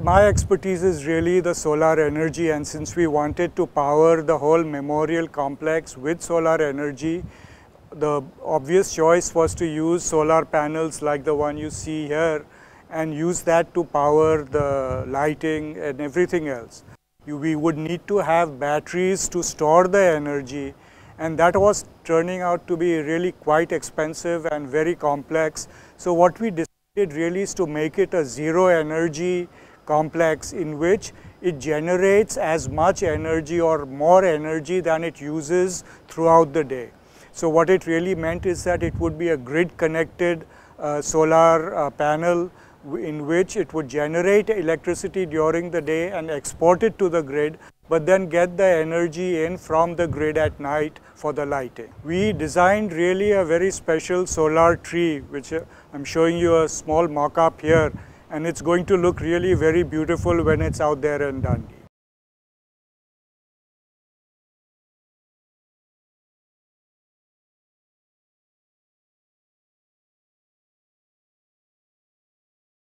My expertise is really the solar energy and since we wanted to power the whole memorial complex with solar energy, the obvious choice was to use solar panels like the one you see here and use that to power the lighting and everything else. We would need to have batteries to store the energy and that was turning out to be really quite expensive and very complex. So what we decided really is to make it a zero energy complex in which it generates as much energy or more energy than it uses throughout the day. So what it really meant is that it would be a grid connected uh, solar uh, panel in which it would generate electricity during the day and export it to the grid but then get the energy in from the grid at night for the lighting. We designed really a very special solar tree which uh, I'm showing you a small mock-up here and it's going to look really very beautiful when it's out there in Dandi.